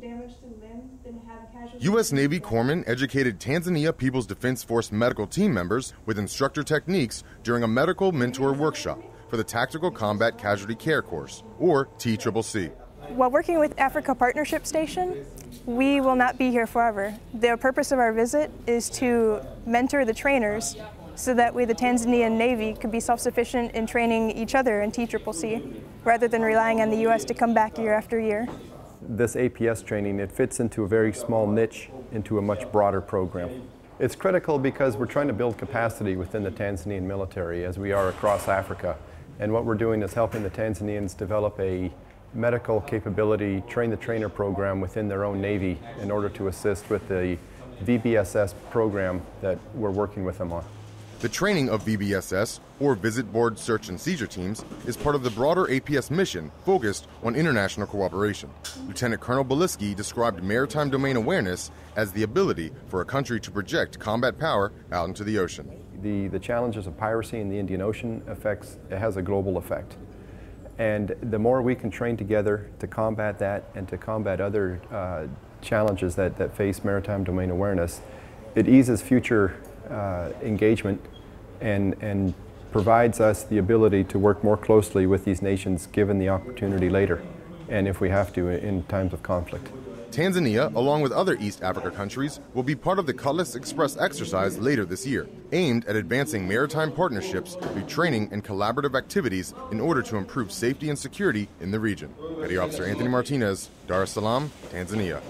damage to the than have a. U.S. Navy corpsmen educated Tanzania People's Defense Force medical team members with instructor techniques during a medical mentor workshop for the Tactical Combat Casualty Care Course, or TCCC. While working with Africa Partnership Station, we will not be here forever. The purpose of our visit is to mentor the trainers so that way the Tanzanian Navy could be self-sufficient in training each other in TCCC rather than relying on the U.S. to come back year after year. This APS training, it fits into a very small niche into a much broader program. It's critical because we're trying to build capacity within the Tanzanian military as we are across Africa. And what we're doing is helping the Tanzanians develop a medical capability train the trainer program within their own Navy in order to assist with the VBSS program that we're working with them on. The training of VBSS, or Visit Board Search and Seizure Teams, is part of the broader APS mission focused on international cooperation. Lieutenant Colonel Beliski described maritime domain awareness as the ability for a country to project combat power out into the ocean. The, the challenges of piracy in the Indian Ocean affects, it has a global effect. And the more we can train together to combat that and to combat other uh, challenges that, that face maritime domain awareness, it eases future uh, engagement and, and provides us the ability to work more closely with these nations given the opportunity later and if we have to in times of conflict. Tanzania, along with other East Africa countries, will be part of the Cutlass Express exercise later this year, aimed at advancing maritime partnerships through training and collaborative activities in order to improve safety and security in the region. Petty Officer Anthony Martinez, Dar es Salaam, Tanzania.